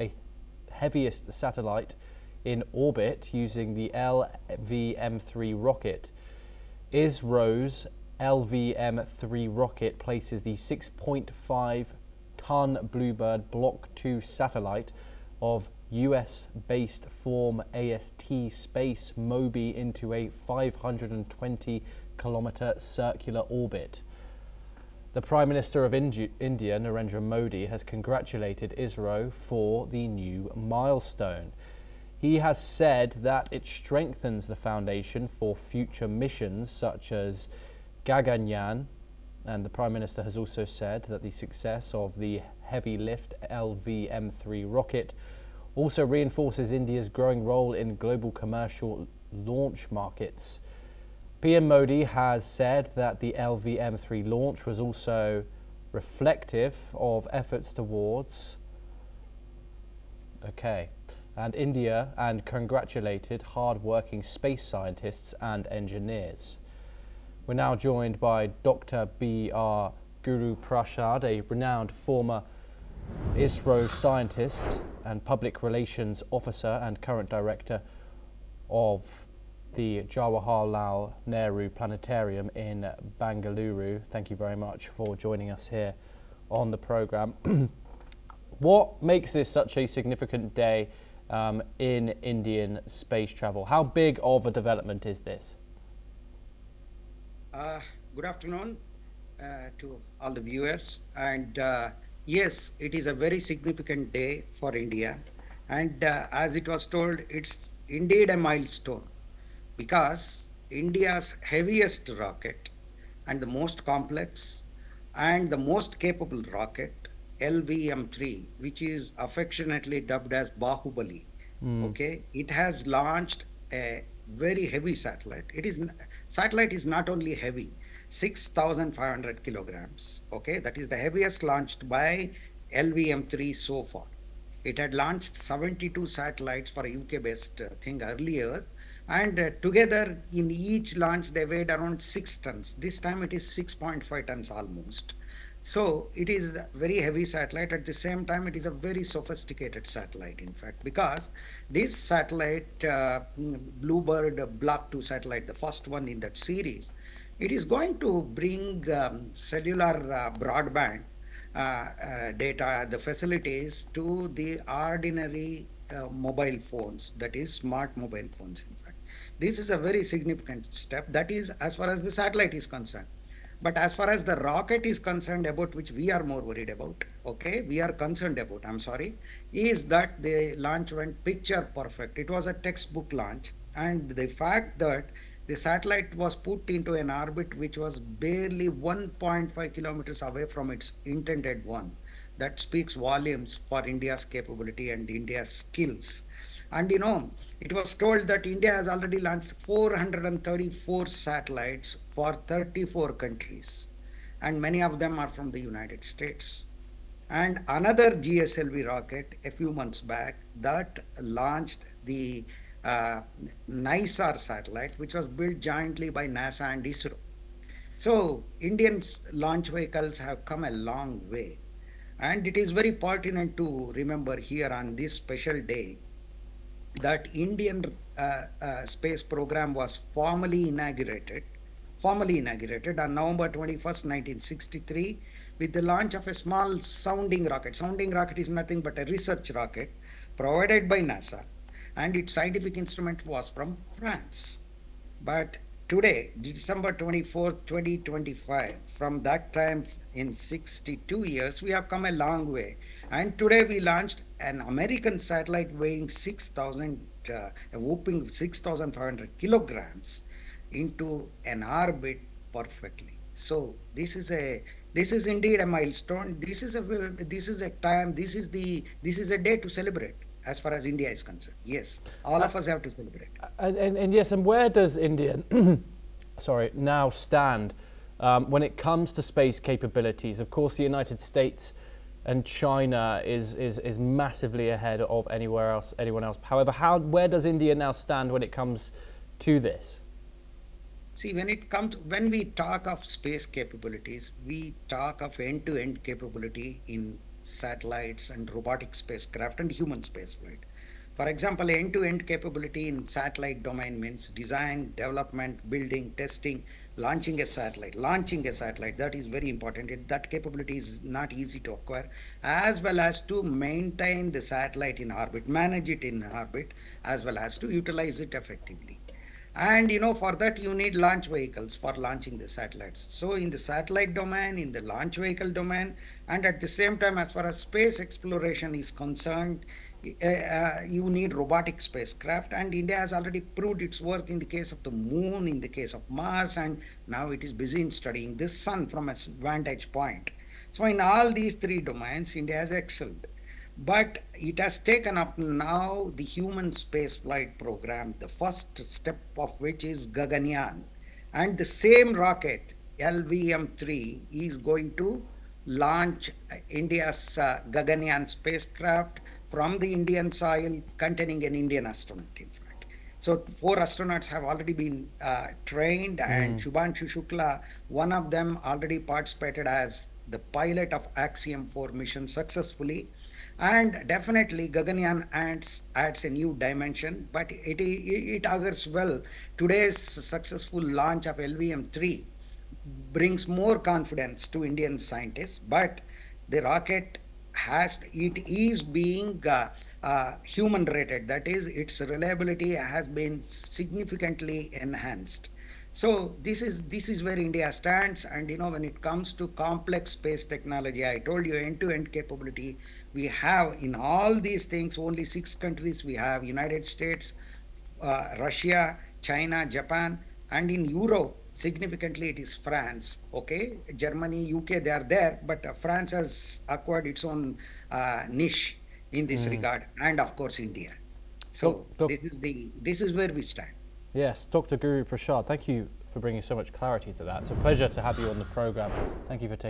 a heaviest satellite in orbit using the LVM3 rocket. ISRO's LVM3 rocket places the 6.5 ton Bluebird Block 2 satellite of US based form AST SpaceMobile into a 520 kilometer circular orbit. The Prime Minister of Indi- India, Narendra Modi, has congratulated ISRO for the new milestone. He has said that it strengthens the foundation for future missions such as Gaganyaan, and the Prime Minister has also said that the success of the heavy lift LVM3 rocket also reinforces India's growing role in global commercial launch markets. PM Modi has said that the LVM3 launch was also reflective of efforts towards. Okay. And India and congratulated hard-working space scientists and engineers. We're now joined by Dr. B.R. Guru Prasad, a renowned former ISRO scientist and public relations officer and current director of the Jawaharlal Nehru Planetarium in Bangalore. Thank you very much for joining us here on the program. what makes this such a significant day um, in Indian space travel? How big of a development is this? Uh, good afternoon uh, to all the viewers. And uh, yes, it is a very significant day for India. And uh, as it was told, it's indeed a milestone because India's heaviest rocket and the most complex and the most capable rocket, LVM3, which is affectionately dubbed as Bahubali, okay, it has launched a very heavy satellite. It is satellite is not only heavy, 6,500 kilograms. Okay, that is the heaviest launched by LVM3 so far. It had launched 72 satellites for a UK-based uh, thing earlier, and uh, together in each launch they weighed around six tons. This time it is 6.5 tons almost. So it is a very heavy satellite. At the same time, it is a very sophisticated satellite, in fact, because this satellite, uh, Bluebird Block 2 satellite, the first one in that series, it is going to bring um, cellular uh, broadband uh, uh, data, the facilities to the ordinary uh, mobile phones, that is smart mobile phones, in fact. This is a very significant step. That is as far as the satellite is concerned. But as far as the rocket is concerned, about which we are more worried about, okay, we are concerned about, I'm sorry, is that the launch went picture perfect. It was a textbook launch. And the fact that the satellite was put into an orbit which was barely 1.5 kilometers away from its intended one, that speaks volumes for India's capability and India's skills. And you know, it was told that India has already launched 434 satellites for 34 countries, and many of them are from the United States. And another GSLV rocket a few months back that launched the uh, NISAR satellite, which was built jointly by NASA and ISRO. So, Indian launch vehicles have come a long way. And it is very pertinent to remember here on this special day that Indian uh, uh, space program was formally inaugurated, formally inaugurated on November 21st, 1963, with the launch of a small sounding rocket. Sounding rocket is nothing but a research rocket provided by NASA, and its scientific instrument was from France. But today, December 24th, 2025, from that time in 62 years, we have come a long way. And today we launched an American satellite weighing 6,000, uh, a whooping 6,500 kilograms into an orbit perfectly. So this is a this is indeed a milestone. This is a this is a time. This is the this is a day to celebrate as far as India is concerned. Yes, all of us have to celebrate. And, and, and yes, and where does India, sorry, now stand um, when it comes to space capabilities? Of course, the United States and China is, is, is massively ahead of anywhere else, anyone else. However, how, where does India now stand when it comes to this? See, when it comes, when we talk of space capabilities, we talk of end-to-end capability in satellites and robotic spacecraft and human spaceflight. For example, end-to-end capability in satellite domain means design, development, building, testing, launching a satellite. Launching a satellite, that is very important. It, that capability is not easy to acquire, as well as to maintain the satellite in orbit, manage it in orbit, as well as to utilize it effectively. And you know, for that you need launch vehicles for launching the satellites. So in the satellite domain, in the launch vehicle domain, and at the same time, as far as space exploration is concerned, uh, uh, you need robotic spacecraft and india has already proved its worth in the case of the moon in the case of mars and now it is busy in studying the sun from a vantage point. So in all these three domains india has excelled. But it has taken up now the human space flight program the first step of which is gaganyaan and the same rocket lvm3 is going to launch india's uh, gaganyaan spacecraft from the Indian soil containing an Indian astronaut, in fact. So four astronauts have already been uh, trained, mm. and Shubhanshu Shukla, one of them, already participated as the pilot of Axiom 4 mission successfully. And definitely, Gaganyaan adds, adds a new dimension, but it, it, it augurs well. Today's successful launch of LVM 3 brings more confidence to Indian scientists, but the rocket has it is being uh, uh, human rated. That is its reliability has been significantly enhanced. So this is this is where india stands. And you know when it comes to complex space technology i told you end to end capability we have in all these things. Only six countries we have united states uh, russia china japan and in europe significantly it is france okay? Germany uk they are there but uh, france has acquired its own uh, niche in this mm. regard and of course india. So doc, this is the this is where we stand. Yes dr guru prasad thank you for bringing so much clarity to that. It's a pleasure to have you on the program. Thank you for taking